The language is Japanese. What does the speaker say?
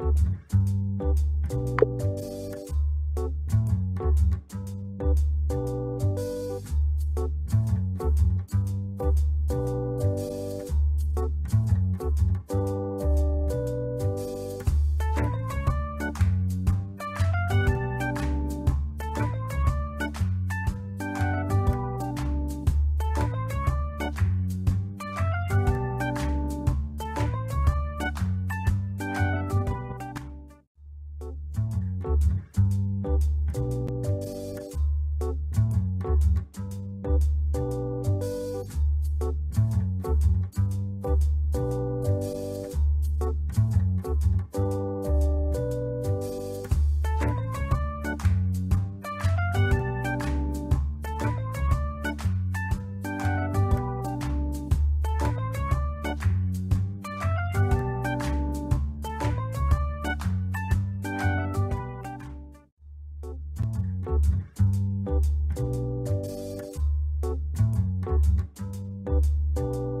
ピッ! Thank you.